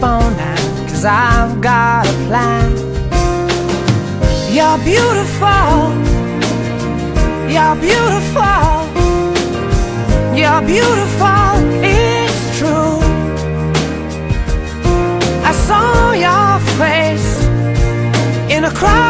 sleep on cause I've got a plan. You're beautiful, you're beautiful. You're beautiful, it's true. I saw your face in a crowded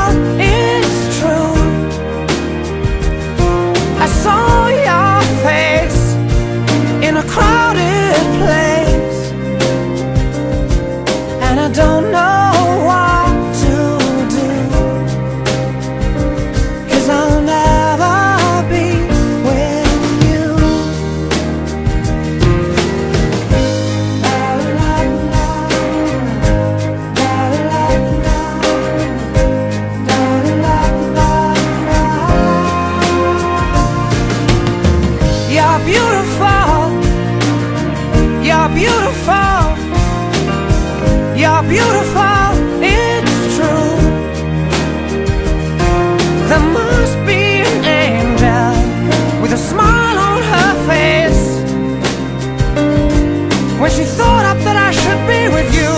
beautiful. It's true. There must be an angel with a smile on her face when she thought up that I should be with you.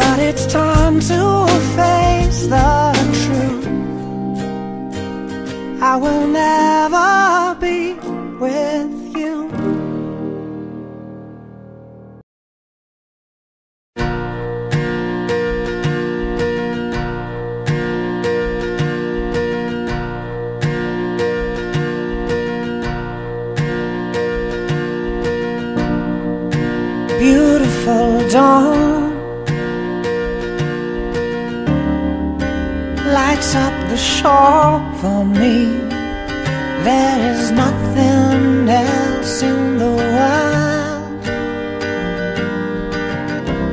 But it's time to face the truth. I will never Beautiful dawn lights up the shore for me. There is nothing else in the world.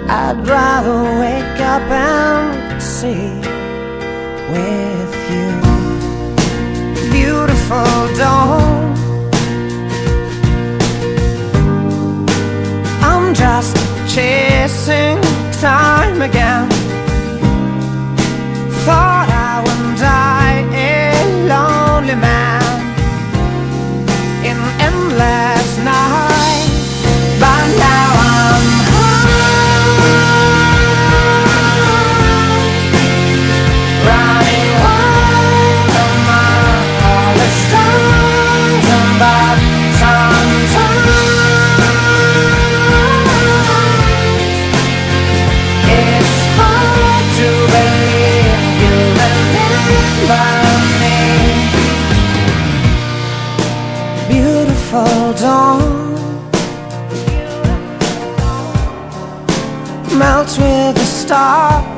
I'd rather wake up and see with Beautiful dawn melts with the stars